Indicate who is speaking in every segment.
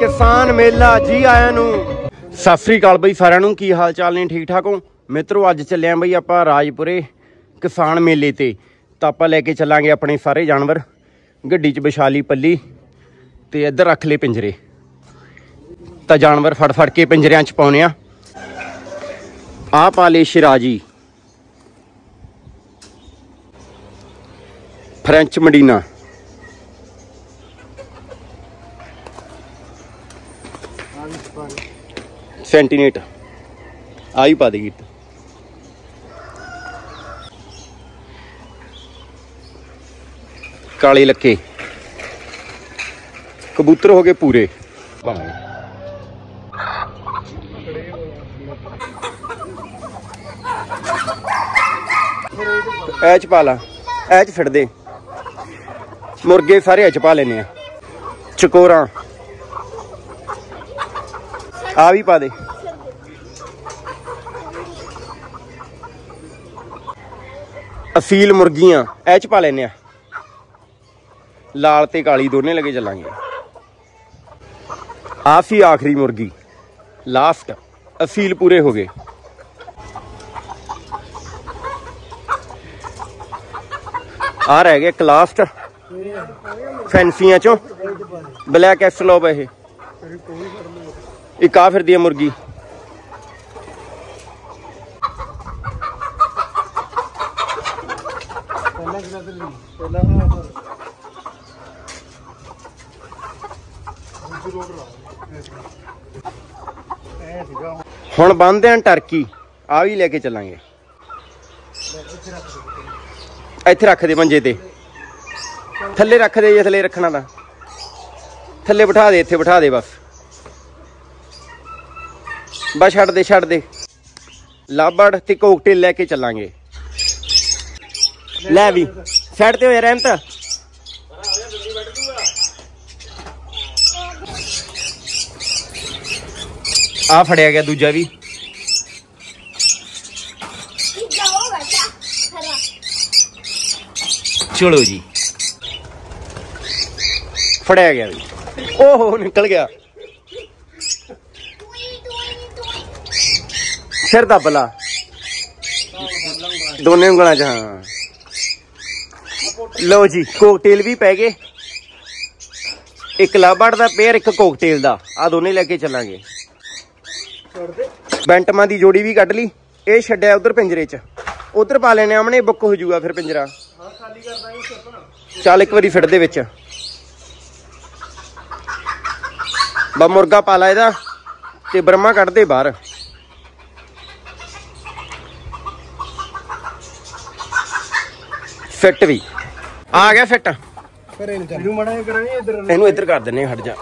Speaker 1: ਕਿਸਾਨ ਮੇਲਾ ਜੀ ਆਇਆਂ ਨੂੰ। ਸਤਿ ਸ੍ਰੀ ਅਕਾਲ ਬਈ ਸਾਰਿਆਂ ਨੂੰ, ਕੀ ਹਾਲ ਚਾਲ ਨੇ? ਠੀਕ ਠਾਕ ਹੋ? ਮਿੱਤਰੋ, ਅੱਜ ਚੱਲਿਆ ਬਈ ਆਪਾਂ ਰਾਜਪੁਰੇ ਕਿਸਾਨ ਮੇਲੇ ਤੇ। ਤਾਂ ਆਪਾਂ ਲੈ ਕੇ ਚੱਲਾਂਗੇ ਆਪਣੇ ਸਾਰੇ ਜਾਨਵਰ। ਗੱਡੀ 'ਚ ਵਿਸ਼ਾਲੀ ਪੱਲੀ ਤੇ ਇੱਧਰ ਰੱਖ ਲਏ ਪਿੰਜਰੇ। ਤਾਂ ਜਾਨਵਰ ਫੜ ਫੜ ਕੇ ਪਿੰਜਰਿਆਂ 'ਚ ਪਾਉਨੇ ਆ। ਆਹ ਪਾ ਲਏ ਸ਼ਿਰਾਜੀ। ਫ੍ਰੈਂਚ ਮਡੀਨਾ ਸੈਂਟੀਨੇਟ। ਆਈ ਪਾ ਦੇ ਗੀਤ ਕਾਲੇ ਲੱਕੇ। ਕਬੂਤਰ ਹੋ ਗਏ ਪੂਰੇ। ਐਚ ਪਾ ਲਾ। ਐਚ ਫਿੜ ਦੇ। ਮੁਰਗੇ ਸਾਰੇ ਐਚ ਪਾ ਲੈਨੇ ਆ। ਚਕੋਰਾਂ। ਆ ਵੀ ਪਾ ਦੇ। ਅਸੀਲ ਮੁਰਗੀਆਂ, ਇਹ ਚ ਪਾ ਲੈਨੇ ਆ। ਲਾਲ ਤੇ ਕਾਲੀ ਦੋਨੇ ਲਗੇ ਚੱਲਾਂਗੇ। ਆ ਸੀ ਆਖਰੀ ਮੁਰਗੀ। ਲਾਸਟ ਅਸੀਲ ਪੂਰੇ ਹੋ ਗਏ। ਆ ਰਹਿ ਗਿਆ ਇੱਕ ਲਾਸਟ ਫੈਂਸੀਆਂ ਚੋਂ। ਬਲੈਕ ਐਸਲੋਬ ਇਹ ਇੱਕ ਆ ਫਿਰਦੀ ਹੈ ਮੁਰਗੀ। ਹੁਣ ਬੰਨਦੇ ਆਂ ਟਰਕੀ। ਆ ਵੀ ਲੈ ਕੇ ਚੱਲਾਂਗੇ। ਇੱਥੇ ਰੱਖ ਦੇ ਮੰਜੇ ਤੇ। ਥੱਲੇ ਰੱਖ ਦੇ ਜੇ ਥੱਲੇ ਰੱਖਣਾ ਤਾਂ। ਥੱਲੇ ਬਿਠਾ ਦੇ, ਇੱਥੇ ਬਿਠਾ ਦੇ ਬਸ। ਬਸ ਛੱਡ ਦੇ ਛੱਡ ਦੇ। ਲਾਬੜ ਤੇ ਕੋਕਟੇਲ ਲੈ ਕੇ ਚੱਲਾਂਗੇ। ਲੈ ਵੀ। ਸਾਈਡ ਤੇ ਹੋਇਆ ਰਹਿਮਤ ਆ ਫੜਿਆ ਗਿਆ ਦੂਜਾ ਵੀ
Speaker 2: ਜਾਓ ਬੇਟਾ ਹਰਾ
Speaker 1: ਚਲੋ ਜੀ ਫੜਿਆ ਗਿਆ ਵੀ ਓਹੋ ਨਿਕਲ ਗਿਆ
Speaker 2: ਟੂਈ ਟੂਈ ਟੂਈ
Speaker 1: ਸਿਰ ਦੱਬ ਲਾ ਦੋਨੇ ਉਂਗਲਾਂ ਚ ਹਾਂ ਲਓ ਜੀ ਕੋਕਟੇਲ ਵੀ ਪੈ ਗਏ। ਇੱਕ ਲਾਬੜ ਦਾ ਪੇਅਰ ਇੱਕ ਕੋਕਟੇਲ ਦਾ। ਆ ਦੋਨੇ ਲੈ ਕੇ ਚੱਲਾਂਗੇ। ਬੈਂਟਮਾਂ ਦੀ ਜੋੜੀ ਵੀ ਕੱਢ ਲਈ। ਇਹ ਛੱਡਿਆ ਉਧਰ ਪਿੰਜਰੇ 'ਚ। ਉਧਰ ਪਾ ਲੈਣੇ ਆਮਣੇ ਬੁੱਕ ਹੋ ਜਾਊਗਾ ਫਿਰ ਪਿੰਜਰਾ। ਚੱਲ ਇੱਕ ਵਾਰੀ ਫਿੱਟ ਦੇ ਵਿੱਚ। ਬਾ ਮੁਰਗਾ ਪਾ ਲਾ ਇਹਦਾ, ਤੇ ਬ੍ਰਹਮਾ ਕੱਢ ਬਾਹਰ। ਫਿੱਟ ਵੀ। ਆ ਗਿਆ ਫਿੱਟ
Speaker 3: ਇਹਨੂੰ ਮੜਾ ਕਰਾਂਗੇ ਇਧਰ
Speaker 1: ਇਹਨੂੰ ਇੱਧਰ ਕਰ ਦਿੰਨੇ ਆ, ਹਟ ਜਾ।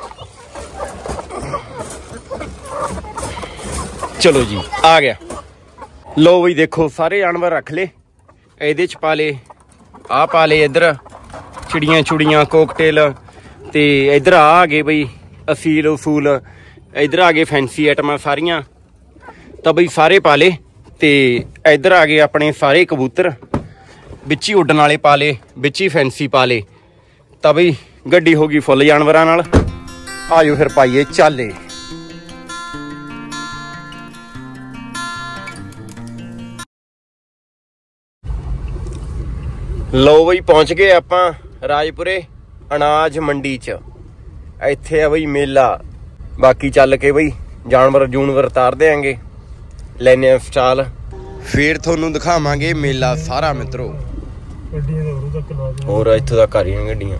Speaker 1: ਚਲੋ ਜੀ ਆ ਗਿਆ। ਲੋ ਬਈ ਦੇਖੋ ਸਾਰੇ ਜਾਨਵਰ ਰੱਖ ਲੇ ਇਹਦੇ ਚ ਪਾ ਲੇ ਆ ਪਾ ਲੇ ਇੱਧਰ। ਚਿੜੀਆਂ ਚੁੜੀਆਂ ਕੋਕਟੇਲ ਤੇ ਇੱਧਰ ਆ ਆ ਗਏ ਬਈ ਅਸੀਲ ਉਸੂਲ। ਇੱਧਰ ਆ ਗਏ ਫੈਂਸੀ ਆਈਟਮਾਂ ਸਾਰੀਆਂ। ਤਾਂ ਬਈ ਸਾਰੇ ਪਾ ਲੇ ਤੇ ਇੱਧਰ ਆ ਗਏ ਆਪਣੇ ਸਾਰੇ ਕਬੂਤਰ। ਵਿੱਚ ਹੀ ਉੱਡਣ ਵਾਲੇ ਪਾ ਲੇ ਵਿੱਚ ਹੀ ਫੈਂਸੀ ਪਾ ਲੇ ਤਾਂ ਬਈ ਗੱਡੀ ਹੋ ਗਈ ਫੁੱਲ ਜਾਨਵਰਾਂ ਨਾਲ। ਆਜੋ ਫਿਰ ਪਾਈਏ ਚਾਲੇ। ਲੋ ਬਈ ਪਹੁੰਚ ਗਏ ਆਪਾਂ ਰਾਜਪੁਰੇ ਅਨਾਜ ਮੰਡੀ 'ਚ। ਇੱਥੇ ਆ ਬਈ ਮੇਲਾ। ਬਾਕੀ ਚੱਲ ਕੇ ਬਈ ਜਾਨਵਰ ਜੂਨਵਰ ਤਾਰ ਦੇਾਂਗੇ ਲੈਨੇ ਆ ਸਟਾਲ ਫੇਰ ਤੁਹਾਨੂੰ ਦਿਖਾਵਾਂਗੇ ਮੇਲਾ ਸਾਰਾ ਮਿੱਤਰੋ।
Speaker 3: ਗੱਡੀਆਂ ਦਾ ਉਰੂ ਤੱਕ ਲਾ ਦੇ
Speaker 1: ਹੋਰ ਇੱਥੋਂ ਤੱਕ ਆ ਰਹੀਆਂ ਗੱਡੀਆਂ।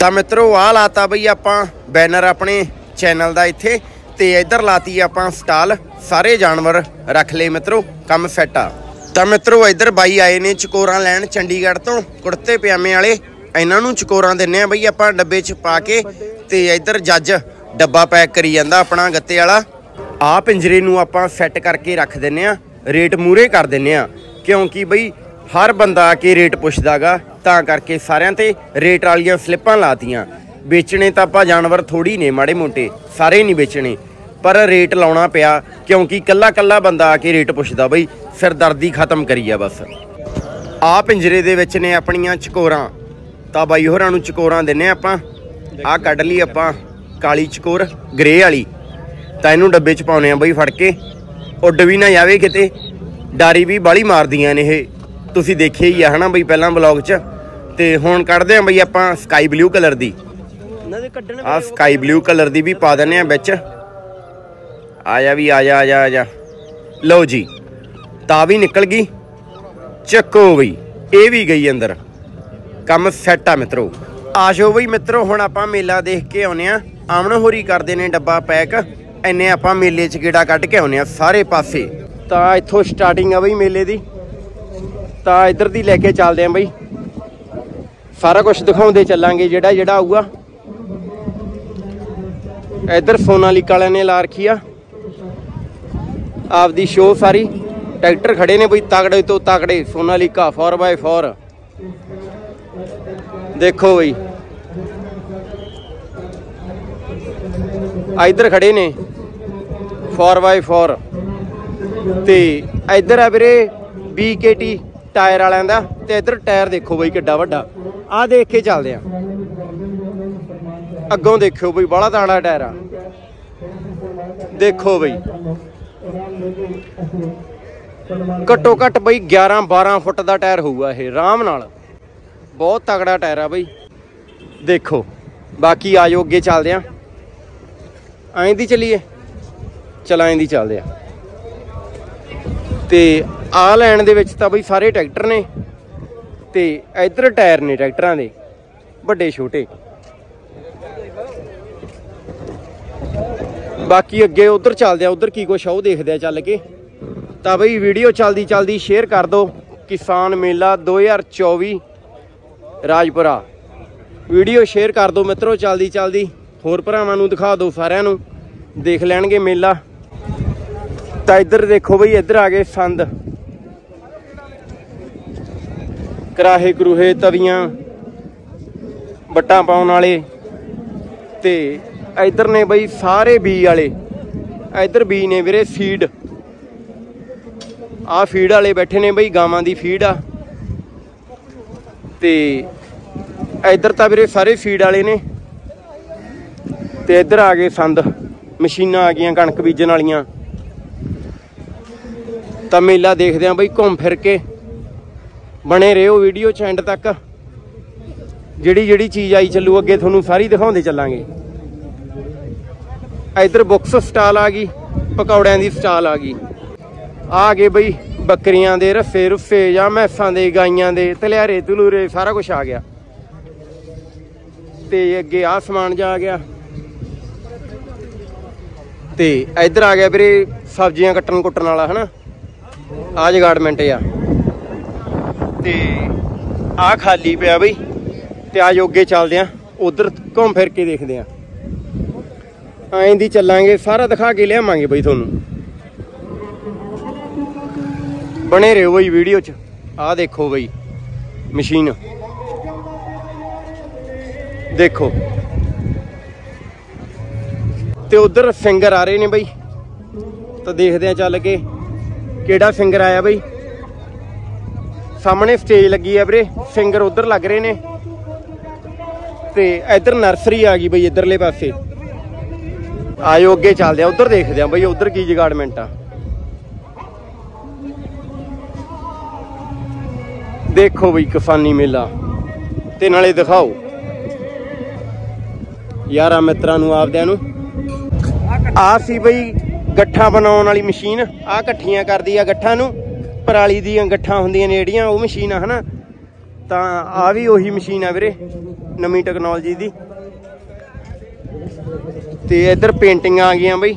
Speaker 1: ਤਾਂ ਮਿੱਤਰੋ ਆ ਲਾਤਾ ਬਈ ਆਪਾਂ ਬੈਨਰ ਆਪਣੇ ਚੈਨਲ ਦਾ ਇੱਥੇ ਤੇ ਇੱਧਰ ਲਾਤੀ ਆਪਾਂ ਸਟਾਲ। ਸਾਰੇ ਜਾਨਵਰ ਰੱਖ ਲਏ ਮਿੱਤਰੋ ਕੰਮ ਸੈੱਟ ਆ। ਤਾਂ ਮਿੱਤਰੋ ਇੱਧਰ ਬਾਈ ਆਏ ਨੇ ਚਕੋਰਾਂ ਲੈਣ ਚੰਡੀਗੜ੍ਹ ਤੋਂ। ਕੁੜਤੇ ਪਜਾਮੇ ਵਾਲੇ ਇਹਨਾਂ ਨੂੰ ਚਕੋਰਾਂ ਦਿੰਨੇ ਆ ਬਈ ਆਪਾਂ ਡੱਬੇ 'ਚ ਪਾ ਕੇ ਤੇ ਇੱਧਰ ਜੱਜ ਡੱਬਾ ਪੈਕ ਕਰੀ ਜਾਂਦਾ ਆਪਣਾ ਗੱਤੇ ਵਾਲਾ। ਆ ਪਿੰਜਰੇ ਨੂੰ ਆਪਾਂ ਸੈੱਟ ਕਰਕੇ ਰੱਖ ਦਿੰਨੇ ਆ ਰੇਟ ਮੂਰੇ ਕਰ ਦਿੰਨੇ ਆ। ਕਿਉਂਕਿ ਬਈ ਹਰ ਬੰਦਾ ਆ ਕੇ ਰੇਟ ਪੁੱਛਦਾਗਾ, ਤਾਂ ਕਰਕੇ ਸਾਰਿਆਂ ਤੇ ਰੇਟ ਵਾਲੀਆਂ ਸਲਿੱਪਾਂ ਲਾਤੀਆਂ। ਵੇਚਣੇ ਤਾਂ ਆਪਾਂ ਜਾਨਵਰ ਥੋੜੀ ਨੇ, ਮਾੜੇ ਮੋਟੇ, ਸਾਰੇ ਨਹੀਂ ਵੇਚਣੇ। ਪਰ ਰੇਟ ਲਾਉਣਾ ਪਿਆ, ਕਿਉਂਕਿ ਕੱਲਾ ਕੱਲਾ ਬੰਦਾ ਆ ਕੇ ਰੇਟ ਪੁੱਛਦਾ ਬਈ ਸਿਰਦਰਦੀ ਖਤਮ ਕਰੀ ਆ ਬਸ। ਆ ਪਿੰਜਰੇ ਦੇ ਵਿੱਚ ਨੇ ਆਪਣੀਆਂ ਚਕੋਰਾਂ। ਤਾਂ ਬਾਈ ਹੋਰਾਂ ਨੂੰ ਚਕੋਰਾਂ ਦਿੰਨੇ ਆਪਾਂ। ਆ ਕੱਢ ਲਈ ਆਪਾਂ, ਕਾਲੀ ਚਕੋਰ ਗ੍ਰੇ ਵਾਲੀ। ਤਾਂ ਇਹਨੂੰ ਡੱਬੇ 'ਚ ਪਾਉਨੇ ਆ ਬਈ ਫੜ ਕੇ। ਉੱਡ ਵੀ ਨਾ ਜਾਵੇ ਕਿਤੇ। ਡਾਰੀ ਵੀ ਬਾਲੀ ਮਾਰਦੀਆਂ ਨੇ ਇਹ। ਤੁਸੀਂ ਦੇਖਿਆ ਹੀ ਆ ਹਨਾ ਬਈ ਪਹਿਲਾਂ ਬਲੌਗ 'ਚ? ਤੇ ਹੁਣ ਕੱਢਦੇ ਆ ਬਈ ਆਪਾਂ ਸਕਾਈ ਬਲੂ ਕਲਰ ਦੀ। ਆ ਸਕਾਈ ਬਲੂ ਕਲਰ ਦੀ ਵੀ ਪਾ ਦਿੰਨੇ ਆ ਵਿੱਚ। ਆ ਜਾ ਵੀ ਆ ਜਾ ਆ ਜਾ ਆ ਜਾ। ਲਓ ਜੀ ਤਾਂ ਵੀ ਨਿਕਲ ਗਈ। ਚੱਕੋ ਬਈ ਇਹ ਵੀ ਗਈ ਅੰਦਰ। ਕੰਮ ਸੈੱਟ ਆ ਮਿੱਤਰੋ। ਆਜੋ ਬਈ ਮਿੱਤਰੋ ਹੁਣ ਆਪਾਂ ਮੇਲਾ ਦੇਖ ਕੇ ਆਉਨੇ ਆ ਆਮਣ ਹੋਰੀ ਕਰਦੇ ਨੇ ਡੱਬਾ ਪੈਕ। ਐਨੇ ਆਪਾਂ ਮੇਲੇ 'ਚ ਗੇੜਾ ਕੱਢ ਕੇ ਆਉਨੇ ਆ ਸਾਰੇ ਪਾਸੇ। ਤਾਂ ਇੱਥੋਂ ਸਟਾਰਟਿੰਗ ਆ ਬਈ ਮੇਲੇ ਦੀ। ਤਾਂ ਇੱਧਰ ਦੀ ਲੈ ਕੇ ਚੱਲਦੇ ਆ ਬਈ। ਸਾਰਾ ਕੁਝ ਦਿਖਾਉਂਦੇ ਚੱਲਾਂਗੇ ਜਿਹੜਾ ਜਿਹੜਾ ਆਊਗਾ। ਇੱਧਰ ਸੋਨਾਲੀਕਾ ਵਾਲਿਆਂ ਨੇ ਲਾ ਰੱਖੀ ਆ। ਆਪਦੀ ਸ਼ੋਅ ਸਾਰੀ। ਟਰੈਕਟਰ ਖੜੇ ਨੇ ਬਈ ਤਗੜੇ ਤੋਂ ਤਗੜੇ ਸੋਨਾਲੀਕਾ 4x4 ਦੇਖੋ ਬਈ। ਆ ਇੱਧਰ ਖੜੇ ਨੇ। 4x4 ਤੇ ਇੱਧਰ ਆ ਵੀਰੇ BKT ਟਾਇਰ ਵਾਲਿਆਂ ਦਾ ਤੇ ਇੱਧਰ ਟਾਇਰ ਦੇਖੋ ਬਈ ਕਿੱਡਾ ਵੱਡਾ। ਆਹ ਦੇਖ ਕੇ ਚੱਲਦੇ ਆ। ਅੱਗੋਂ ਦੇਖਿਓ ਬਈ ਬੜਾ ਤਾੜਾ ਟਾਇਰ ਆ। ਦੇਖੋ ਬਈ। ਘੱਟੋ ਘੱਟ ਬਈ 11 12 ਫੁੱਟ ਦਾ ਟਾਇਰ ਹੋਊਗਾ ਇਹ, ਆਰਾਮ ਨਾਲ। ਬਹੁਤ ਤਗੜਾ ਟਾਇਰ ਆ ਬਈ। ਦੇਖੋ, ਬਾਕੀ ਆਜੋ ਅੱਗੇ ਚੱਲਦੇ ਆ। ਐਂ ਦੀ ਚੱਲੀਏ। ਚਲ ਐਂ ਦੀ ਚੱਲਦੇ ਆ। ਤੇ ਆ ਲੈਣ ਦੇ ਵਿੱਚ ਤਾਂ ਬਈ ਸਾਰੇ ਟਰੈਕਟਰ ਨੇ ਤੇ ਇੱਧਰ ਟਾਇਰ ਨੇ ਟਰੈਕਟਰਾਂ ਦੇ, ਵੱਡੇ ਛੋਟੇ। ਬਾਕੀ ਅੱਗੇ ਉਧਰ ਚੱਲਦੇ ਆ, ਉਧਰ ਕੀ ਕੁਛ ਆ, ਉਹ ਦੇਖਦੇ ਆ ਚੱਲ ਕੇ। ਤਾਂ ਬਈ ਵੀਡੀਓ ਚੱਲਦੀ ਚੱਲਦੀ ਸ਼ੇਅਰ ਕਰ ਦਿਓ ਕਿਸਾਨ ਮੇਲਾ 2024 ਰਾਜਪੁਰਾ। ਵੀਡੀਓ ਸ਼ੇਅਰ ਕਰ ਦਿਓ ਮਿੱਤਰੋ, ਚੱਲਦੀ ਚੱਲਦੀ। ਹੋਰ ਭਰਾਵਾਂ ਨੂੰ ਦਿਖਾ ਦਿਓ ਸਾਰਿਆਂ ਨੂੰ, ਦੇਖ ਲੈਣਗੇ ਮੇਲਾ। ਤਾਂ ਇੱਧਰ ਦੇਖੋ ਬਈ, ਇੱਧਰ ਆ ਗਏ ਸੰਦ। ਕਰਾਹੇ ਕਰੂਹੇ ਤਵੀਆਂ ਬੱਟਾਂ ਪਾਉਣ ਵਾਲੇ। ਤੇ ਇੱਧਰ ਨੇ ਬਈ ਸਾਰੇ ਬੀ ਵਾਲੇ। ਇੱਧਰ ਬੀ ਨੇ ਵੀਰੇ ਫੀਡ ਆ ਫੀਡ ਵਾਲੇ ਬੈਠੇ ਨੇ ਬਈ, ਗਾਵਾਂ ਦੀ ਫੀਡ ਆ। ਤੇ ਇੱਧਰ ਤਾਂ ਵੀਰੇ ਸਾਰੇ ਫੀਡ ਵਾਲੇ ਨੇ। ਤੇ ਇੱਧਰ ਆ ਗਏ ਸੰਦ। ਮਸ਼ੀਨਾਂ ਆ ਗਈਆਂ ਕਣਕ ਬੀਜਣ ਵਾਲੀਆਂ। ਤਾਂ ਮੇਲਾ ਦੇਖਦੇ ਆਂ ਬਈ ਘੁੰਮ ਫਿਰ ਕੇ। ਬਣੇ ਰਹੋ ਵੀਡੀਓ ਚ ਐਂਡ ਤੱਕ। ਜਿਹੜੀ ਜਿਹੜੀ ਚੀਜ਼ ਆਈ ਚੱਲੂ, ਅੱਗੇ ਤੁਹਾਨੂੰ ਸਾਰੀ ਦਿਖਾਉਂਦੇ ਚੱਲਾਂਗੇ। ਇੱਧਰ ਬੁక్స్ ਸਟਾਲ ਆ ਗਈ, ਪਕੌੜਿਆਂ ਦੀ ਸਟਾਲ ਆ ਗਈ। ਆ ਗਏ ਬਈ ਬੱਕਰੀਆਂ ਦੇ ਰੱਸੇ ਰੁੱਸੇ ਜਾਂ ਮੈਸਾਂ ਦੇ, ਗਾਈਆਂ ਦੇ ਤਲਿਆਰੇ ਤਲੂਰੇ, ਸਾਰਾ ਕੁਝ ਆ ਗਿਆ। ਤੇ ਅੱਗੇ ਆ ਸਮਾਨ ਜਾ ਆ ਗਿਆ। ਤੇ ਇੱਧਰ ਆ ਗਿਆ ਵੀਰੇ, ਸਬਜ਼ੀਆਂ ਕੱਟਣ ਕੁੱਟਣ ਵਾਲਾ, ਹਨਾ? ਆ ਜਗਾਰਡਮੈਂਟ ਆ। ਤੇ ਆ ਖਾਲੀ ਪਿਆ ਬਈ, ਤੇ ਆ ਅੱਗੇ ਚੱਲਦੇ ਆ, ਉਧਰ ਘੁੰਮ ਫਿਰ ਕੇ ਦੇਖਦੇ ਆ। ਐਂ ਦੀ ਚੱਲਾਂਗੇ, ਸਾਰਾ ਦਿਖਾ ਕੇ ਲਿਆਵਾਂਗੇ ਬਈ ਤੁਹਾਨੂੰ। ਬਣੇ ਰਹੋ ਬਈ ਵੀਡੀਓ 'ਚ। ਆਹ ਦੇਖੋ ਬਈ, ਮਸ਼ੀਨ। ਦੇਖੋ। ਤੇ ਉਧਰ ਸਿੰਗਰ ਆ ਰਹੇ ਨੇ ਬਈ। ਤਾਂ ਦੇਖਦੇ ਆ ਚੱਲ ਕੇ। ਕਿਹੜਾ ਸਿੰਗਰ ਆਇਆ ਬਈ? ਸਾਹਮਣੇ ਸਟੇਜ ਲੱਗੀ ਆ ਵੀਰੇ ਸਿੰਗਰ ਉਧਰ ਲੱਗ ਰਹੇ ਨੇ। ਤੇ ਇੱਧਰ ਨਰਸਰੀ ਆ ਗਈ ਬਈ ਇੱਧਰਲੇ ਪਾਸੇ। ਆਇਓ ਅੱਗੇ ਚੱਲਦੇ ਆ, ਉਧਰ ਦੇਖਦੇ ਆ ਬਈ ਉਧਰ ਕੀ ਜਗਾੜਮੈਂਟ ਆ। ਦੇਖੋ ਬਈ ਕਿਸਾਨੀ ਮੇਲਾ, ਤੇ ਨਾਲੇ ਦਿਖਾਓ। ਯਾਰਾਂ ਮਿੱਤਰਾਂ ਨੂੰ, ਆਪਦਿਆਂ ਨੂੰ। ਆ ਸੀ ਬਈ ਗੱਠਾਂ ਬਣਾਉਣ ਵਾਲੀ ਮਸ਼ੀਨ ਆ ਇਕੱਠੀਆਂ ਕਰਦੀ ਆ ਗੱਠਾਂ ਨੂੰ। ਪਰਾਲੀ ਦੀਆਂ ਗੱਠਾਂ ਹੁੰਦੀਆਂ ਨੇ ਜਿਹੜੀਆਂ, ਉਹ ਮਸ਼ੀਨ ਆ, ਹਨਾ? ਤਾਂ ਆ ਵੀ ਉਹੀ ਮਸ਼ੀਨ ਆ ਵੀਰੇ, ਨਵੀਂ ਟੈਕਨੋਲੋਜੀ ਦੀ। ਤੇ ਇੱਧਰ ਪੇਂਟਿੰਗਾਂ ਆ ਗਈਆਂ ਬਈ।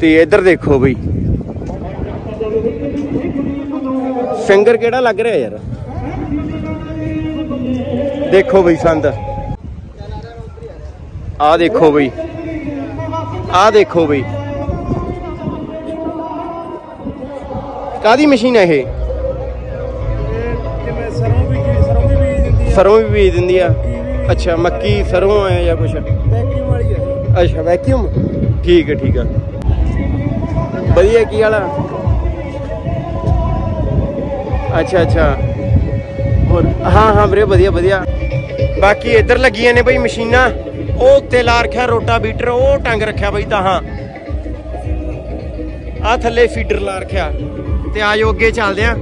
Speaker 1: ਤੇ ਇੱਧਰ ਦੇਖੋ ਬਈ। ਸਿੰਗਰ ਕਿਹੜਾ ਲੱਗ ਰਿਹਾ ਯਾਰ? ਦੇਖੋ ਬਈ ਸੰਦ। ਆਹ ਦੇਖੋ ਬਈ। ਆਹ ਦੇਖੋ ਬਈ। ਕਾਦੀ ਮਸ਼ੀਨ ਹੈ ਇਹ? ਸਰੋਂ ਵੀ ਬੀਜ ਦਿੰਦੀ ਆ। ਅੱਛਾ, ਮੱਕੀ, ਸਰੋਂ ਆ ਜਾਂ ਕੁਛ?
Speaker 3: ਵੈਕਿਊਮ ਵਾਲੀ ਹੈ
Speaker 1: ਅੱਛਾ ਵੈਕਿਊਮ ਠੀਕ ਹੈ ਠੀਕ ਹੈ ਵਧੀਆ, ਕੀ ਵਾਲਾ ਅੱਛਾ ਅੱਛਾ।
Speaker 3: ਹੋਰ,
Speaker 1: ਹਾਂ ਹਾਂ ਵੀਰੇ, ਵਧੀਆ ਵਧੀਆ। ਬਾਕੀ ਇੱਧਰ ਲੱਗੀਆਂ ਨੇ ਬਈ ਮਸ਼ੀਨਾਂ। ਉਹ ਉੱਤੇ ਲਾ ਰੱਖਿਆ, ਰੋਟਾ ਬੀਟਰ, ਉਹ ਟੰਗ ਰੱਖਿਆ ਬਈ ਤਾਂ ਹਾਂ। ਆ ਥੱਲੇ ਫੀਡਰ ਲਾ ਰੱਖਿਆ। ਤੇ ਆਜੋ ਅੱਗੇ ਚੱਲਦੇ ਆ।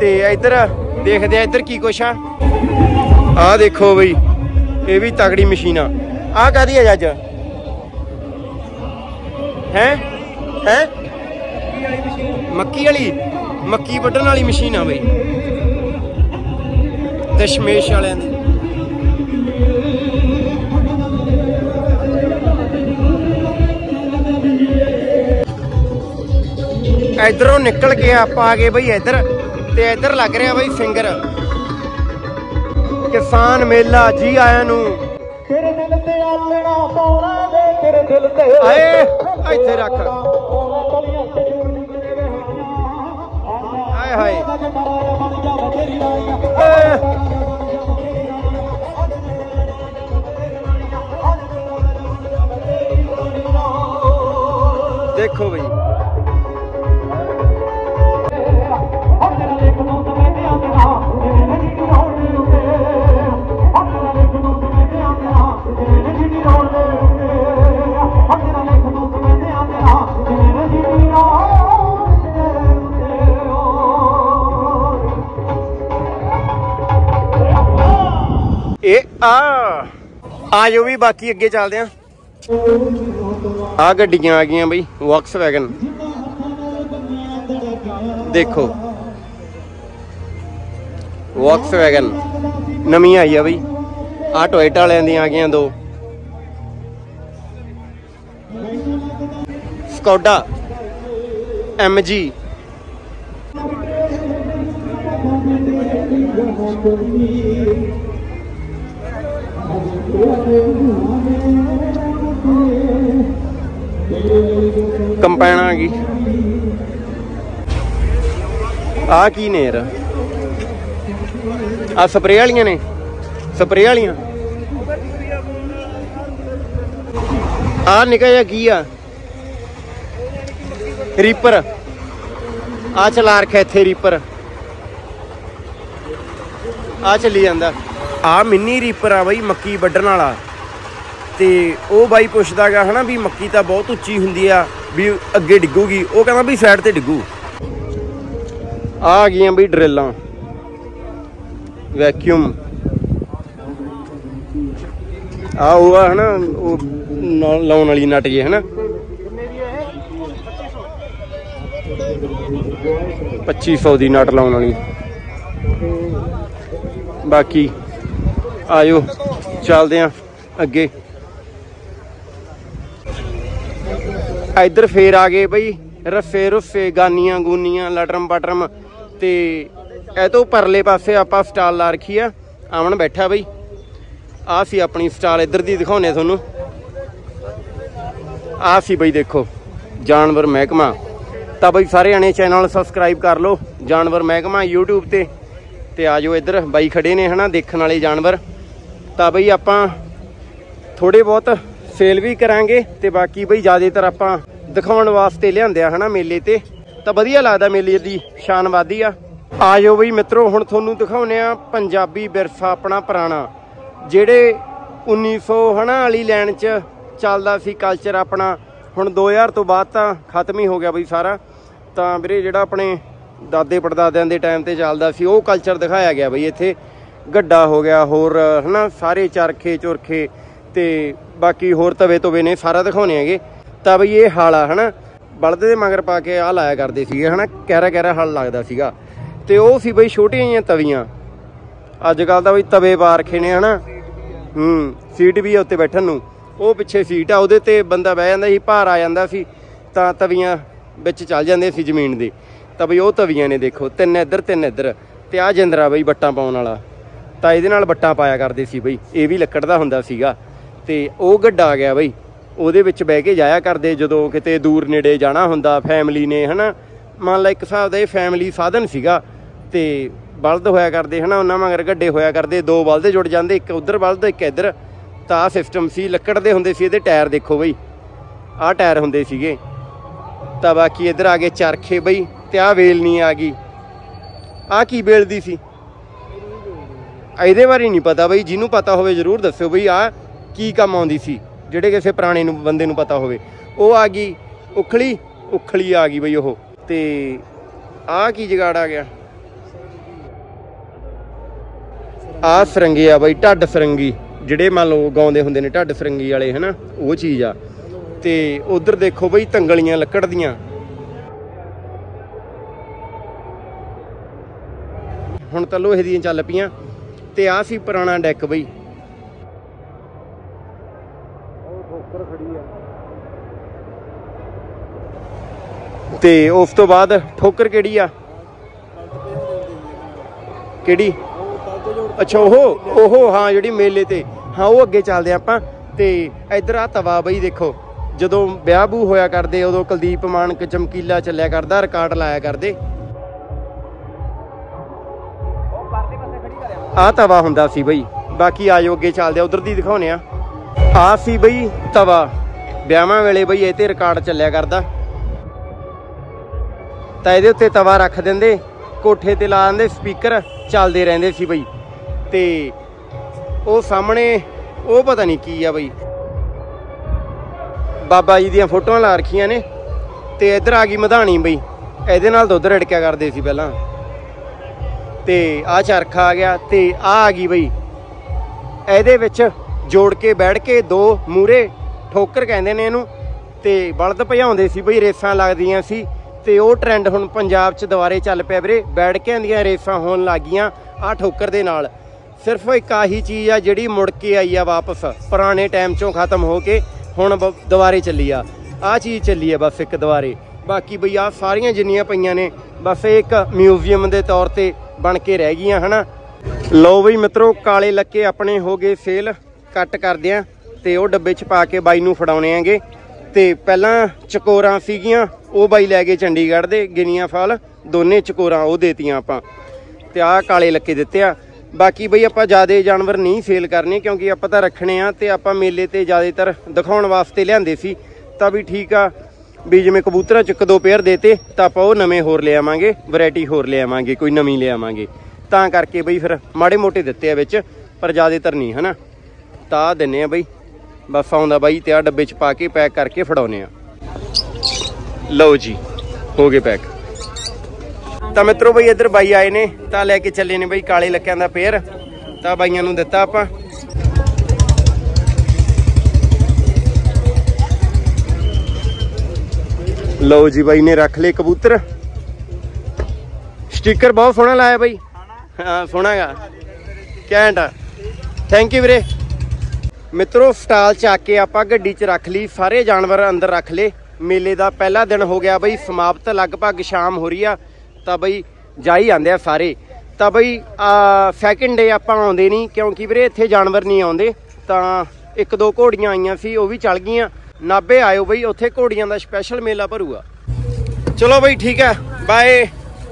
Speaker 1: ਤੇ ਇੱਧਰ ਦੇਖਦੇ ਆ ਇੱਧਰ ਕੀ ਕੁਛ ਆ। ਆ ਦੇਖੋ ਬਈ, ਇਹ ਵੀ ਤਗੜੀ ਮਸ਼ੀਨ ਆ। ਆ ਕਾਦੀ ਆ ਜੱਜ ਹੈ? ਹੈ? ਮੱਕੀ ਵਾਲੀ? ਮੱਕੀ ਵੱਢਣ ਵਾਲੀ ਮਸ਼ੀਨ ਆ ਬਈ। ਦਸ਼ਮੇਸ਼ ਵਾਲਿਆਂ ਦੀ। ਇਧਰੋਂ ਨਿਕਲ ਕੇ ਆਪਾਂ ਆ ਗਏ ਬਈ ਇੱਧਰ ਤੇ ਇੱਧਰ ਲੱਗ ਰਿਹਾ ਬਈ ਫਿੰਗਰ ਕਿਸਾਨ ਮੇਲਾ ਜੀ ਆਇਆਂ ਨੂੰ
Speaker 3: ਤੇਰੇ ਦਿਲ ਤੇ ਆਲਣਾ ਪਾਉਣਾ ਦੇ ਤੇਰੇ ਦਿਲ ਤੇ
Speaker 1: ਆਏ ਇੱਥੇ ਰੱਖ ਹਾਏ ਹਾਏ। ਦੇਖੋ ਬਈ ਆਜੋ ਵੀ, ਬਾਕੀ ਅੱਗੇ ਚੱਲਦੇ ਆ। ਆ ਗੱਡੀਆਂ ਆ ਗਈਆਂ ਬਈ ਵਾਕਸ ਵੈਗਨ ਦੇਖੋ। ਵਾਕਸ ਵੈਗਨ ਨਵੀਂ ਆਈ ਆ ਬਈ। ਆ ਟੋਇਟਾ ਵਾਲਿਆਂ ਦੀਆਂ ਆ ਗਈਆਂ ਦੋ। ਸਕੋਡਾ ਐਮਜੀ ਕੰਪੈਨ ਆ ਗਈ ਆ ਕੀ ਨੇ ਯਾਰ? ਆ ਸਪਰੇਅ ਵਾਲੀਆਂ ਨੇ। ਸਪਰੇਅ ਵਾਲੀਆਂ। ਆ ਨਿਕਾ ਜਿਹਾ ਕੀ ਆ? ਰੀਪਰ ਆ ਚਲਾ ਰੱਖਿਆ ਇੱਥੇ ਰੀਪਰ ਆ ਚੱਲੀ ਜਾਂਦਾ। ਆ ਮਿੰਨੀ ਰੀਪਰ ਆ ਬਾਈ, ਮੱਕੀ ਵੱਢਣ ਵਾਲਾ। ਤੇ ਉਹ ਬਾਈ ਪੁੱਛਦਾਗਾ ਹਨਾ ਵੀ ਮੱਕੀ ਤਾਂ ਬਹੁਤ ਉੱਚੀ ਹੁੰਦੀ ਆ। ਵੀ ਅੱਗੇ ਡਿੱਗੂਗੀ, ਉਹ ਕਹਿੰਦਾ ਵੀ ਸਾਈਡ ਤੇ ਡਿੱਗੂ। ਆ ਗਈਆਂ ਬਈ ਡਰਿੱਲਾਂ। ਵੈਕਿਊਮ ਆ ਉਹ ਆ ਹਨਾ, ਉਹ ਲਾਉਣ ਵਾਲੀ ਨਟ ਜੇ ਹਨਾ। 2500 ਦੀ ਨਟ ਲਾਉਣ ਵਾਲੀ। ਬਾਕੀ ਆਇਓ, ਚੱਲਦੇ ਆ ਅੱਗੇ। ਇੱਧਰ ਫੇਰ ਆ ਗਏ ਬਈ, ਰਫੇ ਰੁਫੇ, ਗਾਨੀਆਂ ਗੂਨੀਆਂ, ਲਟਰਮ ਪਟਰਮ। ਤੇ ਇਹ ਤੋਂ ਪਰਲੇ ਪਾਸੇ ਆਪਾਂ ਸਟਾਲ ਲਾ ਰੱਖੀ ਆ। ਆਵਣ ਬੈਠਾ ਬਈ। ਆ ਸੀ ਆਪਣੀ ਸਟਾਲ, ਇੱਧਰ ਦੀ ਦਿਖਾਉਨੇ ਤੁਹਾਨੂੰ। ਆ ਸੀ ਬਈ ਦੇਖੋ, ਜਾਨਵਰ ਮਹਿਕਮਾ। ਤਾਂ ਬਈ ਸਾਰੇ ਜਣੇ ਚੈਨਲ ਸਬਸਕ੍ਰਾਈਬ ਕਰ ਲਓ, ਜਾਨਵਰ ਮਹਿਕਮਾ YouTube ਤੇ। ਤੇ ਆਜੋ ਇੱਧਰ, ਬਾਈ ਖੜੇ ਨੇ ਹਨਾ, ਦੇਖਣ ਵਾਲੇ ਜਾਨਵਰ। ਤਾਂ ਬਈ ਆਪਾਂ ਥੋੜੇ ਬਹੁਤ ਸੇਲ ਵੀ ਕਰਾਂਗੇ ਤੇ ਬਾਕੀ ਬਈ ਜ਼ਿਆਦਾਤਰ ਆਪਾਂ ਦਿਖਾਉਣ ਵਾਸਤੇ ਲਿਆਂਦੇ ਆ ਹਨਾ ਮੇਲੇ ਤੇ। ਤਾਂ ਵਧੀਆ ਲੱਗਦਾ ਮੇਲੇ ਦੀ ਸ਼ਾਨ ਵਾਦੀ ਆ। ਆਜੋ ਬਈ ਮਿੱਤਰੋ, ਹੁਣ ਤੁਹਾਨੂੰ ਦਿਖਾਉਨੇ ਆ ਪੰਜਾਬੀ ਵਿਰਸਾ ਆਪਣਾ ਪੁਰਾਣਾ, ਜਿਹੜੇ 1900 ਹਨਾ ਵਾਲੀ ਲੈਣ 'ਚ ਚੱਲਦਾ ਸੀ ਕਲਚਰ ਆਪਣਾ। ਹੁਣ 2000 ਤੋਂ ਬਾਅਦ ਤਾਂ ਖਤਮ ਹੀ ਹੋ ਗਿਆ ਬਈ ਸਾਰਾ। ਤਾਂ ਵੀਰੇ ਜਿਹੜਾ ਆਪਣੇ ਦਾਦੇ ਪੜਦਾਦਿਆਂ ਦੇ ਟਾਈਮ ਤੇ ਚੱਲਦਾ ਸੀ, ਉਹ ਕਲਚਰ ਦਿਖਾਇਆ ਗਿਆ ਬਈ ਇੱਥੇ। ਗੱਡਾ ਹੋ ਗਿਆ, ਹੋਰ ਹਨਾ ਸਾਰੇ ਚਰਖੇ ਚੁਰਖੇ ਤੇ ਬਾਕੀ ਹੋਰ ਤਵੇ ਤਵੇ ਨੇ, ਸਾਰਾ ਦਿਖਾਉਣੇ ਹੈਗੇ। ਤਾਂ ਬਈ ਇਹ ਹਾਲ ਆ, ਹਨਾ? ਬਲਦ ਦੇ ਮਗਰ ਪਾ ਕੇ ਆ ਲਾਇਆ ਕਰਦੇ ਸੀਗੇ, ਹਨਾ? ਕਹਿਰਾ ਕਹਿਰਾ ਹਲ ਲੱਗਦਾ ਸੀਗਾ। ਤੇ ਉਹ ਸੀ ਬਈ ਛੋਟੀਆਂ ਜਿਹੀਆਂ ਤਵੀਆਂ। ਅੱਜ ਕੱਲ ਤਾਂ ਬਈ ਤਵੇ ਪਾ ਰੱਖੇ ਨੇ, ਹਨਾ? ਹੂੰ, ਸੀਟ ਵੀ ਆ ਉੱਤੇ ਬੈਠਣ ਨੂੰ। ਉਹ ਪਿੱਛੇ ਸੀਟ ਆ, ਉਹਦੇ ਤੇ ਬੰਦਾ ਬਹਿ ਜਾਂਦਾ ਸੀ, ਭਾਰ ਆ ਜਾਂਦਾ ਸੀ, ਤਾਂ ਤਵੀਆਂ ਵਿੱਚ ਚੱਲ ਜਾਂਦੇ ਸੀ ਜ਼ਮੀਨ ਦੇ। ਤਾਂ ਬਈ ਉਹ ਤਵੀਆਂ ਨੇ ਦੇਖੋ, ਤਿੰਨ ਇੱਧਰ ਤਿੰਨ ਇੱਧਰ। ਤੇ ਆ ਜਿੰਦਰਾ ਬਈ ਬੱਟਾਂ ਪਾਉਣ ਵਾਲਾ। ਤਾਂ ਇਹਦੇ ਨਾਲ ਬੱਟਾਂ ਪਾਇਆ ਕਰਦੇ ਸੀ ਬਈ, ਇਹ ਵੀ ਲੱਕੜ ਦਾ ਹੁੰਦਾ ਸੀਗਾ। ਤੇ ਉਹ ਗੱਡਾ ਆ ਗਿਆ ਬਈ। ਉਹਦੇ ਵਿੱਚ ਬਹਿ ਕੇ ਜਾਇਆ ਕਰਦੇ ਜਦੋਂ ਕਿਤੇ ਦੂਰ ਨੇੜੇ ਜਾਣਾ ਹੁੰਦਾ ਫੈਮਿਲੀ ਨੇ, ਹਨਾ। ਮੰਨ ਲਾ ਇੱਕ ਹਿਸਾਬ ਦਾ ਇਹ ਫੈਮਿਲੀ ਸਾਧਨ ਸੀਗਾ ਤੇ ਬਲਦ ਹੋਇਆ ਕਰਦੇ, ਹਨਾ। ਉਹਨਾਂ ਮਗਰ ਗੱਡੇ ਹੋਇਆ ਕਰਦੇ, ਦੋ ਬਲਦ ਜੁੜ ਜਾਂਦੇ, ਇੱਕ ਉਧਰ ਬਲਦ, ਇੱਕ ਇੱਧਰ। ਤਾਂ ਆਹ ਸਿਸਟਮ ਸੀ, ਲੱਕੜ ਦੇ ਹੁੰਦੇ ਸੀ ਇਹਦੇ ਟਾਇਰ ਦੇਖੋ ਬਈ। ਆਹ ਟਾਇਰ ਹੁੰਦੇ ਸੀਗੇ। ਤਾਂ ਬਾਕੀ ਇੱਧਰ ਆ ਗਏ ਚਰਖੇ ਬਈ, ਤੇ ਆਹ ਵੇਲ ਨਹੀਂ ਆ ਗਈ। ਆਹ ਕੀ ਵੇਲਦੀ ਸੀ? ਇਹਦੇ ਬਾਰੇ ਨਹੀਂ ਪਤਾ ਬਈ, ਜਿਹਨੂੰ ਪਤਾ ਹੋਵੇ ਜਰੂਰ ਦੱਸਿਓ ਬਈ। ਆਹ ਕੀ ਕੰਮ ਆਉਂਦੀ ਸੀ, ਜਿਹੜੇ ਕਿਸੇ ਪੁਰਾਣੇ ਨੂੰ, ਬੰਦੇ ਨੂੰ ਪਤਾ ਹੋਵੇ। ਉਹ ਆ ਗਈ ਉਖਲੀ ਉਖਲੀ ਆ ਗਈ ਬਈ ਉਹ। ਤੇ ਆ ਕੀ ਜਗਾੜ ਆ ਗਿਆ? ਆ ਸਰੰਗੀ ਆ ਬਈ, ਢੱਡ ਸਰੰਗੀ। ਜਿਹੜੇ ਮੰਨ ਲਓ ਗਾਉਂਦੇ ਹੁੰਦੇ ਨੇ ਢੱਡ ਸਰੰਗੀ ਵਾਲੇ, ਹਨਾ, ਉਹ ਚੀਜ਼ ਆ। ਤੇ ਉਧਰ ਦੇਖੋ ਬਈ, ਤੰਗਲੀਆਂ ਲੱਕੜ ਦੀਆਂ। ਹੁਣ ਤਾਂ ਲੋਹੇ ਦੀਆਂ ਚੱਲ ਪਈਆਂ। ਤੇ ਆ ਸੀ ਪੁਰਾਣਾ ਡੈਕ ਬਈ। ਤੇ ਉਸ ਤੋਂ ਬਾਅਦ ਠੋਕਰ ਕਿਹੜੀ ਆ? ਕਿਹੜੀ? ਅੱਛਾ, ਉਹ ਉਹ, ਹਾਂ, ਜਿਹੜੀ ਮੇਲੇ ਤੇ। ਹਾਂ, ਉਹ ਅੱਗੇ ਚੱਲਦੇ ਆਪਾਂ। ਤੇ ਇਧਰ ਆ ਤਵਾ ਬਈ ਦੇਖੋ। ਜਦੋਂ ਵਿਆਹ ਬੂ ਹੋਇਆ ਕਰਦੇ, ਉਦੋਂ ਕੁਲਦੀਪ ਮਾਨਕ ਚਮਕੀਲਾ ਚੱਲਿਆ ਕਰਦਾ ਰਿਕਾਰਡ ਲਾਇਆ ਕਰਦੇ। ਆ ਤਵਾ ਹੁੰਦਾ ਸੀ ਬਈ। ਬਾਕੀ ਆਜੋ ਅੱਗੇ ਚੱਲਦੇ ਆ ਉਧਰ ਦੀ ਦਿਖਾਉਨੇ ਆ ਆ ਸੀ ਬਈ ਤਵਾ। ਵਿਆਹਾਂ ਵੇਲੇ ਬਈ ਇਹ ਤੇ ਰਿਕਾਰਡ ਚੱਲਿਆ ਕਰਦਾ। ਤਾਂ ਇਹਦੇ ਉੱਤੇ ਤਵਾ ਰੱਖ ਦਿੰਦੇ, ਕੋਠੇ ਤੇ ਲਾ ਦਿੰਦੇ, ਸਪੀਕਰ ਚੱਲਦੇ ਰਹਿੰਦੇ ਸੀ ਬਈ। ਤੇ ਉਹ ਸਾਹਮਣੇ, ਉਹ ਪਤਾ ਨਹੀਂ ਕੀ ਆ ਬਈ। ਬਾਬਾ ਜੀ ਦੀਆਂ ਫੋਟੋਆਂ ਲਾ ਰੱਖੀਆਂ ਨੇ, ਤੇ ਇੱਧਰ ਆ ਗਈ ਮਧਾਣੀ ਬਈ। ਇਹਦੇ ਨਾਲ ਦੁੱਧ ਰੜਕਿਆ ਕਰਦੇ ਸੀ ਪਹਿਲਾਂ। ਤੇ ਆ ਚਰਖਾ ਆ ਗਿਆ, ਤੇ ਆ ਆ ਗਈ ਬਈ। ਇਹਦੇ ਵਿੱਚ ਜੋੜ ਕੇ ਬੈਠ ਕੇ ਦੋ ਮੂਰੇ ਠੋਕਰ ਕਹਿੰਦੇ ਨੇ ਇਹਨੂੰ, ਤੇ ਬਲਦ ਭਜਾਉਂਦੇ ਸੀ ਬਈ, ਰੇਸਾਂ ਲੱਗਦੀਆਂ ਸੀ। ਤੇ ਉਹ ਟ੍ਰੈਂਡ ਹੁਣ ਪੰਜਾਬ 'ਚ ਦੁਬਾਰੇ ਚੱਲ ਪਿਆ ਵੀਰੇ। ਬੈਠ ਦੀਆਂ ਰੇਸਾਂ ਹੋਣ ਲੱਗੀਆਂ ਆ ਠੋਕਰ ਦੇ ਨਾਲ। ਸਿਰਫ ਇੱਕ ਆਹੀ ਚੀਜ਼ ਆ ਜਿਹੜੀ ਮੁੜ ਕੇ ਆਈ ਆ ਵਾਪਸ। ਪੁਰਾਣੇ ਟਾਈਮ 'ਚੋਂ ਖਤਮ ਹੋ ਕੇ ਹੁਣ ਬ- ਦੁਬਾਰੇ ਚੱਲੀ ਆ। ਆ ਚੀਜ਼ ਚੱਲੀ ਆ ਬਸ ਇੱਕ ਦੁਬਾਰੇ। ਬਾਕੀ ਬਈ ਆ ਸਾਰੀਆਂ ਜਿੰਨੀਆਂ ਪਈਆਂ ਨੇ, ਬਸ ਇਹ ਇੱਕ ਮਿਊਜ਼ੀਅਮ ਦੇ ਤੌਰ ਤੇ ਬਣ ਕੇ ਰਹਿ ਗਈਆਂ, ਹਨਾ? ਲਓ ਬਈ ਮਿੱਤਰੋ, ਕਾਲੇ ਲੱਕੇ ਆਪਣੇ ਹੋ ਗਏ ਸੇਲ ਕੱਟ ਕਰਦੇ ਆ ਤੇ ਉਹ ਡੱਬੇ 'ਚ ਪਾ ਕੇ ਬਾਈ ਨੂੰ ਫੜਾਉਣੇ ਆਂਗੇ। ਤੇ ਪਹਿਲਾਂ ਚਕੋਰਾਂ ਸੀਗੀਆਂ, ਉਹ ਬਾਈ ਲੈ ਗਏ ਚੰਡੀਗੜ੍ਹ ਦੇ ਗਿਨੀਆਂ ਫਲ, ਦੋਨੇ ਚਕੋਰਾਂ ਉਹ ਦੇਤੀਆਂ ਆਪਾਂ। ਤੇ ਆਹ ਕਾਲੇ ਲੱਕੇ ਦਿੱਤੇ ਆ। ਬਾਕੀ ਬਈ ਆਪਾਂ ਜਿਆਦੇ ਜਾਨਵਰ ਨਹੀਂ ਸੇਲ ਕਰਨੇ, ਕਿਉਂਕਿ ਆਪਾਂ ਤਾਂ ਰੱਖਣੇ ਆ ਤੇ ਆਪਾਂ ਮੇਲੇ ਤੇ ਜ਼ਿਆਦਾਤਰ ਦਿਖਾਉਣ ਵਾਸਤੇ ਲਿਆਂਦੇ ਸੀ। ਤਾਂ ਵੀ ਠੀਕ ਆ, ਵੀ ਜਿਵੇਂ ਕਬੂਤਰਾਂ ਚ ਇੱਕ ਦੋ ਪੇਅਰ ਦੇਤੇ, ਤਾਂ ਆਪਾਂ ਉਹ ਨਵੇਂ ਹੋਰ ਲੈ ਆਵਾਂਗੇ ਵੈਰਾਈਟੀ ਹੋਰ ਲੈ ਆਵਾਂਗੇ ਕੋਈ ਨਵੀਂ ਲੈ ਆਵਾਂਗੇ ਤਾਂ ਕਰਕੇ ਬਈ ਫਿਰ ਮਾੜੇ ਮੋਟੇ ਦਿੱਤੇ ਆ ਵਿੱਚ, ਪਰ ਜ਼ਿਆਦਾਤਰ ਨਹੀਂ, ਹਨਾ? ਤਾਂ ਆਹ ਦਿੰਨੇ ਆ ਬਈ। ਬਸ ਆਉਂਦਾ ਬਾਈ, ਤੇ ਆ ਡੱਬੇ ਚ ਪਾ ਕੇ ਪੈਕ ਕਰਕੇ ਫੜਾਉਨੇ ਆ। ਲਓ ਜੀ, ਹੋ ਗਏ ਪੈਕ ਤਾਂ ਮਿੱਤਰੋ ਬਈ, ਇੱਧਰ ਬਾਈ ਆਏ ਨੇ, ਤਾਂ ਲੈ ਕੇ ਚੱਲੇ ਨੇ ਬਈ ਕਾਲੇ ਲੱਕਿਆਂ ਦਾ ਪੇਅਰ ਤਾਂ ਬਾਈਆਂ ਨੂੰ ਦਿੱਤਾ ਆਪਾਂ। ਲਓ ਜੀ ਬਾਈ ਨੇ ਰੱਖ ਲਏ ਕਬੂਤਰ। ਸਟicker ਬਹੁਤ ਸੋਹਣਾ ਲਾਇਆ ਬਾਈ। ਹਾਂ ਸੋਹਣਾਗਾ ਕੈਂਟ ਥੈਂਕ ਯੂ ਵੀਰੇ। ਮਿੱਤਰੋ, ਸਟਾਲ 'ਚ ਆ ਕੇ ਆਪਾਂ ਗੱਡੀ 'ਚ ਰੱਖ ਲਈ, ਸਾਰੇ ਜਾਨਵਰ ਅੰਦਰ ਰੱਖ ਲਏ। ਮੇਲੇ ਦਾ ਪਹਿਲਾ ਦਿਨ ਹੋ ਗਿਆ ਬਈ, ਸਮਾਪਤ, ਲਗਭਗ ਸ਼ਾਮ ਹੋ ਰਹੀ ਆ, ਤਾਂ ਬਈ ਜਾ ਹੀ ਜਾਂਦੇ ਆ ਸਾਰੇ। ਤਾਂ ਬਈ ਸੈਕਿੰਡ ਡੇ ਆਪਾਂ ਆਉਂਦੇ ਨਹੀਂ, ਕਿਉਂਕਿ ਵੀਰੇ ਇੱਥੇ ਜਾਨਵਰ ਨਹੀਂ ਆਉਂਦੇ, ਤਾਂ ਇੱਕ ਦੋ ਘੋੜੀਆਂ ਆਈਆਂ ਸੀ, ਉਹ ਵੀ ਚਲ ਗਈਆਂ। ਨਾਬੇ ਆਇਓ ਬਈ, ਉੱਥੇ ਘੋੜੀਆਂ ਦਾ ਸਪੈਸ਼ਲ ਮੇਲਾ ਭਰੂਗਾ। ਚਲੋ ਬਈ, ਠੀਕ ਹੈ ਬਾਏ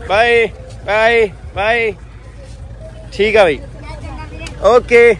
Speaker 1: ਬਾਏ ਬਾਏ ਬਾਏ ਠੀਕ ਆ ਬਈ। ਓਕੇ